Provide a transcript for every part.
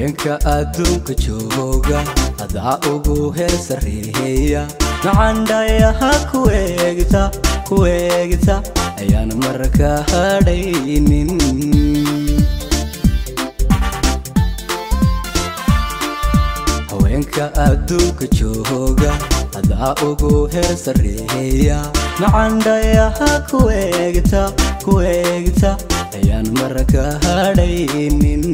haweenka adduunka jooga adaa ugu heer sarreeya macandhayaha ku eegta ku eegta ayaan marka hadhaynin haweenka adduunka jooga adaa ugu heer sarreeya macandhayaha ku eegta ku eegta ayaan marka hadhaynin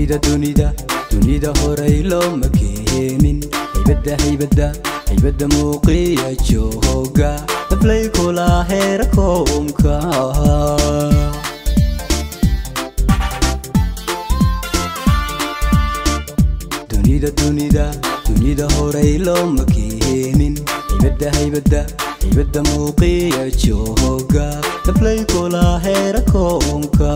dunida dunida dunida horay looma keenin haybadda haybadda haybadda muuqiya jooga. Dablay kula heer koomka. Dunida dunida dunida horay looma keenin haybadda haybadda haybadda muuqiya jooga. Dablay kula heer koomka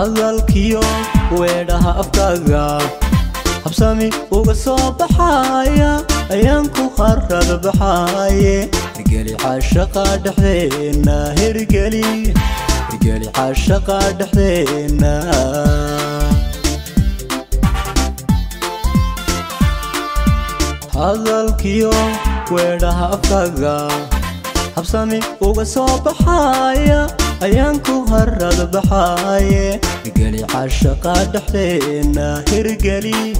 hadalkiyo weedhaha afkaaga habsami uga soo baxaya ayaan ku qarad baxaye. Hirgeli cashaqa dhexdeenna hirgeli. Hirgeli cashaqa dhexdeenna hadalkiyo weedhaha afkaaga habsami uga soo baxaya ayaan ku harad baxaye قلي عاشق دحلينا هرقلي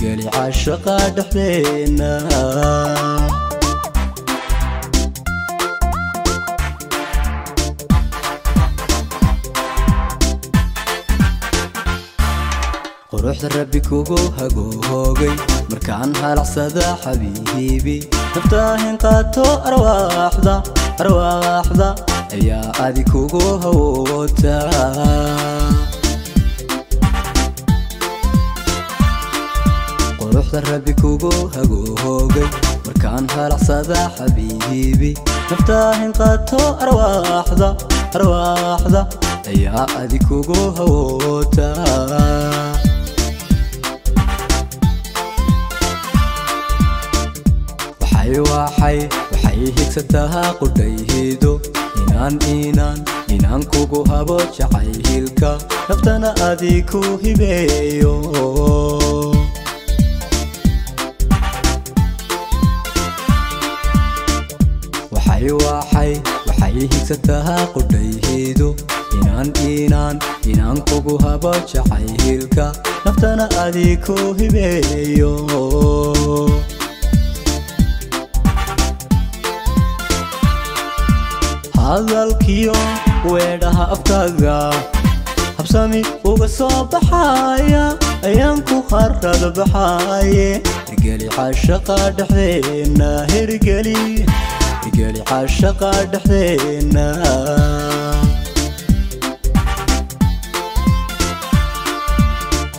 قلي عاشق دحلينا قروح ربي كوكو هاكو هوكي مركان هالعصادة حبيبي. نفتاهن قاتو أرواح دا أرواح دا يا عادي كوكو هاووتا quruxda rabbi kugu hagoogay markaan halacsada xabiibi naftaahin qaato arwaaxda arwaaxda ayaa adi kugu hawoota waxay waxay higsataa qudhayhido inaan inaan inaan kugu habo jacaylka naftana adi ku hibeeyo waxay higsataa qudhayhido inaan inaan inaan kugu habo jacaylka naftana adi ku hibeeyo hadalkiyo weedhaha afkaaga habsami uga soo baxaya ayaan ku qarad baxaye hirgeli cashaqa dhexdeenna hirgeli cashaqa dhexdeenna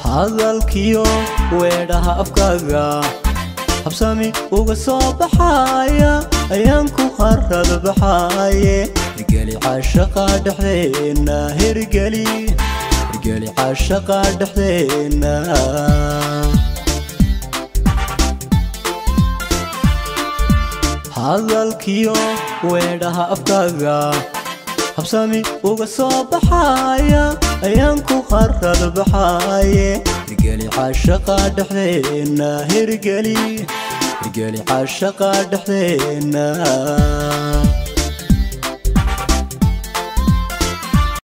hadalkiyo weedhaha afkaaga habsami uga soo baxaya ayaan ku qarad baxaye hirgeli cashaqa dhexdeenna hirgeli hirgeli cashaqa dhexdeenna hadalkiyo weedhaha afkaaga habsami uga soo baxaya ayaan ku qarad baxaye hirgeli cashaqa dhexdeenna hirgeli hirgeli cashaqa dhexdeenna